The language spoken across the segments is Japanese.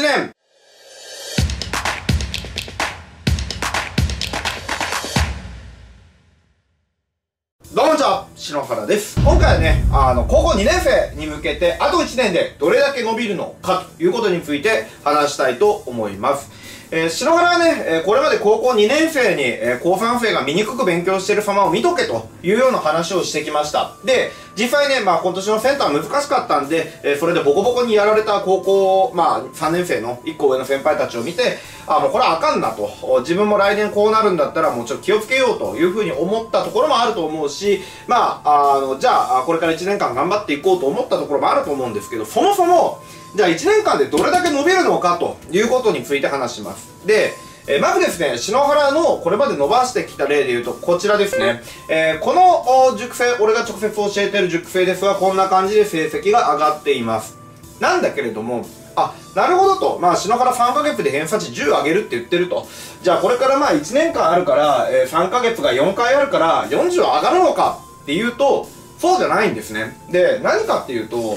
1年どうもこんにちは、篠原です。今回はね、あの、高校2年生に向けて、あと1年でどれだけ伸びるのかということについて話したいと思います。えー、篠原はね、えーこれまで高校2年生に、えー高3生が醜く勉強してる様を見とけというような話をしてきました。で、実際ね、まあ今年のセンター難しかったんで、えーそれでボコボコにやられた高校、まあ3年生の1個上の先輩たちを見て、あ、もうこれはあかんなと。自分も来年こうなるんだったらもうちょっと気をつけようというふうに思ったところもあると思うし、まあ、あの、じゃあ、あこれから1年間頑張っていこうと思ったところもあると思うんですけど、そもそも、じゃあ1年間でどれだけ伸びるのかということについて話します。で、えまずですね、篠原のこれまで伸ばしてきた例で言うと、こちらですね。えーこのお塾生、俺が直接教えてる塾生ですが、こんな感じで成績が上がっています。なんだけれども、あ、なるほどと。まあ、篠原3ヶ月で偏差値10上げるって言ってると。じゃあ、これからまあ1年間あるから、えー3ヶ月が4回あるから、40上がるのかっていうと、そうじゃないんですね。で、何かっていうと、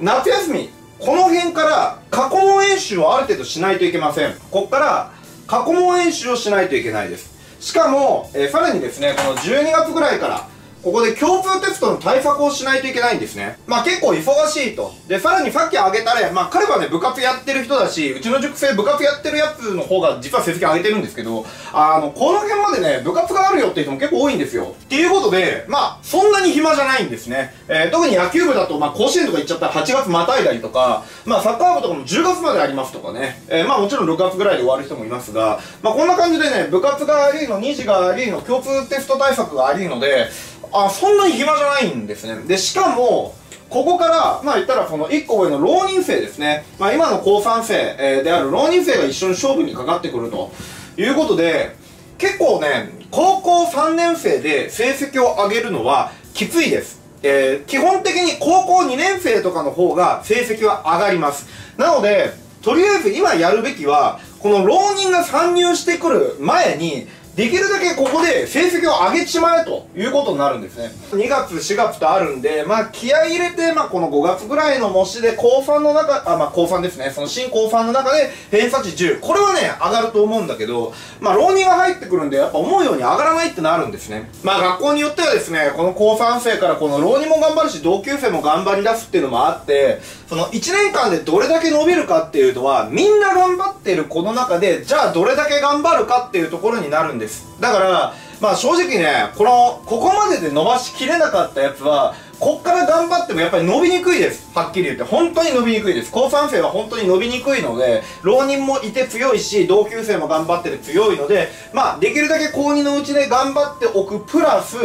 夏休み、この辺から過去問演習をある程度しないといけません。ここから過去問演習をしないといけないです。しかも、えーさらにですね、この12月ぐらいから、ここで共通テストの対策をしないといけないんですね。まあ結構忙しいと。で、さらにさっき挙げたら、まあ彼はね、部活やってる人だし、うちの塾生部活やってるやつの方が実は成績上げてるんですけど、あの、この辺までね、部活があるよっていう人も結構多いんですよ。っていうことで、まあ、そんなに暇じゃないんですね。えー特に野球部だと、まあ甲子園とか行っちゃったら8月またいだりとか、まあサッカー部とかも10月までありますとかね。えーまあもちろん6月ぐらいで終わる人もいますが、まあこんな感じでね、部活がありの、2次がありの、共通テスト対策がありので、あ、そんなに暇じゃないんですね。で、しかも、ここから、まあ言ったらその1個上の浪人生ですね。まあ今の高3生、である浪人生が一緒に勝負にかかってくるということで、結構ね、高校3年生で成績を上げるのはきついです。えー基本的に高校2年生とかの方が成績は上がります。なので、とりあえず今やるべきは、この浪人が参入してくる前に、できるだけここで成績を上げちまえということになるんですね。2月、4月とあるんで、まあ気合い入れて、まあこの5月ぐらいの模試で高3の中、あ、まあ高3ですね。その新高3の中で偏差値10。これはね、上がると思うんだけど、まあ浪人が入ってくるんで、やっぱ思うように上がらないってなるんですね。まあ学校によってはですね、この高3生からこの浪人も頑張るし、同級生も頑張り出すっていうのもあって、その1年間でどれだけ伸びるかっていうのは、みんな頑張ってるこの中で、じゃあどれだけ頑張るかっていうところになるんですです。だから、まあ正直ね、この、ここまでで伸ばしきれなかったやつは、こっから頑張ってもやっぱり伸びにくいです。はっきり言って。本当に伸びにくいです。高3生は本当に伸びにくいので、浪人もいて強いし、同級生も頑張ってて強いので、まあ、できるだけ高2のうちで頑張っておくプラス、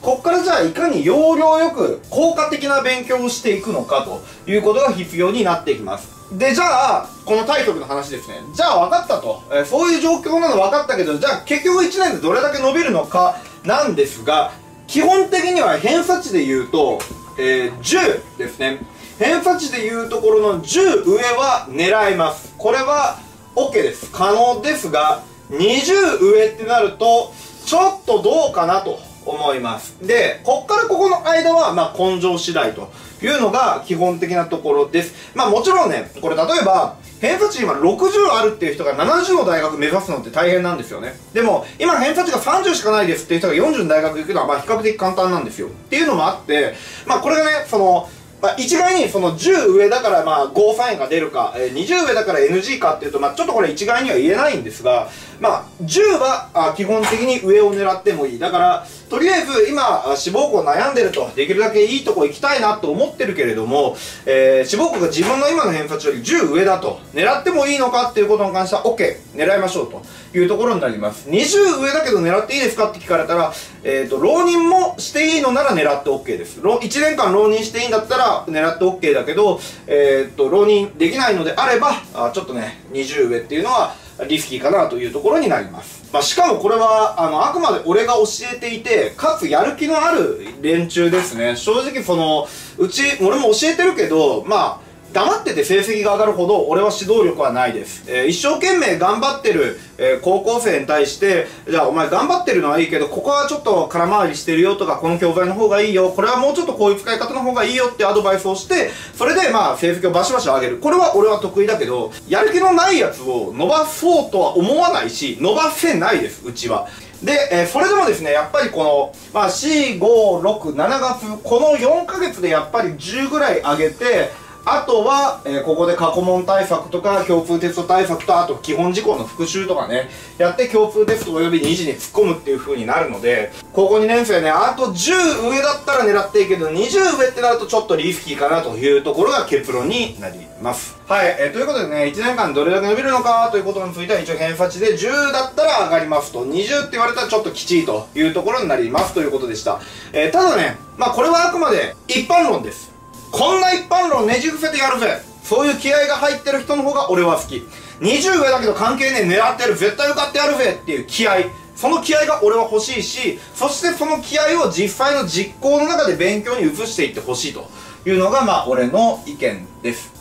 こっからじゃあいかに要領よく効果的な勉強をしていくのかということが必要になっていきます。で、じゃあ、このタイトルの話ですね。じゃあ分かったと。えーそういう状況なの分かったけど、じゃあ結局1年でどれだけ伸びるのかなんですが、基本的には偏差値で言うと、えー10ですね。偏差値で言うところの10上は狙います。これは OK です。可能ですが、20上ってなると、ちょっとどうかなと思います。で、こっからここの間は、まあ、根性次第というのが基本的なところです。まあ、もちろんね、これ例えば、偏差値今60あるっていう人が70の大学目指すのって大変なんですよね。でも、今偏差値が30しかないですっていう人が40の大学行くのは、まあ、比較的簡単なんですよ。っていうのもあって、まあ、これがね、その、まあ、一概にその10上だからまあゴーサインが出るか、えー20上だから NG かっていうと、まあ、ちょっとこれ一概には言えないんですが、まあ、10はあ基本的に上を狙ってもいい。だから、とりあえず今、あ志望校悩んでると、できるだけいいとこ行きたいなと思ってるけれども、えー志望校が自分の今の偏差値より10上だと、狙ってもいいのかっていうことに関しては OK、狙いましょうというところになります。20上だけど狙っていいですかって聞かれたら、えっ、と、浪人もしていいのなら狙って OK です。1年間浪人していいんだったら狙って OK だけど、えっ、と、浪人できないのであれば、あちょっとね、20上っていうのはリスキーかなというところになります。まあ、しかもこれは、あの、あくまで俺が教えていて、かつやる気のある連中ですね。正直その、うち、俺も教えてるけど、まあ、黙ってて成績が上がるほど俺は指導力はないです。えー、一生懸命頑張ってる、えー、高校生に対して、じゃあお前頑張ってるのはいいけど、ここはちょっと空回りしてるよとか、この教材の方がいいよ、これはもうちょっとこういう使い方の方がいいよってアドバイスをして、それでまあ成績をバシバシ上げる。これは俺は得意だけど、やる気のないやつを伸ばそうとは思わないし、伸ばせないです、うちは。で、えー、それでもですね、やっぱりこの、まあ、4、5、6、7月、この4ヶ月でやっぱり10ぐらい上げて、あとは、えー、ここで過去問対策とか、共通テスト対策と、あと基本事項の復習とかね、やって共通テスト及び2次に突っ込むっていう風になるので、高校2年生ね、あと10上だったら狙っていいけど、20上ってなるとちょっとリスキーかなというところが結論になります。はい、えー、ということでね、1年間どれだけ伸びるのかということについては一応偏差値で10だったら上がりますと、20って言われたらちょっときちいというところになりますということでした。えー、ただね、まあこれはあくまで一般論です。こんな一般論ねじ伏せてやるぜ。そういう気合が入ってる人の方が俺は好き。20上だけど関係ねえ。狙ってる。絶対受かってやるぜっていう気合。その気合が俺は欲しいしそしてその気合を実際の実行の中で勉強に移していってほしいと。いうのがまあ俺の意見です。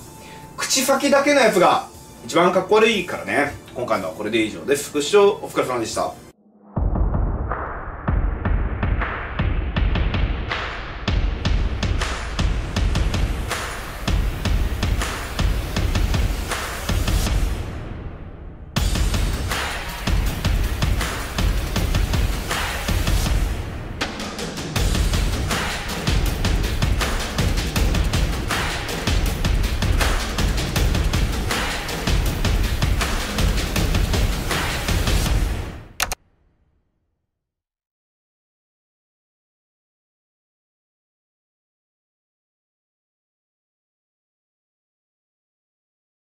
口先だけのやつが一番かっこ悪いからね。今回のはこれで以上です。副市長お疲れ様でした。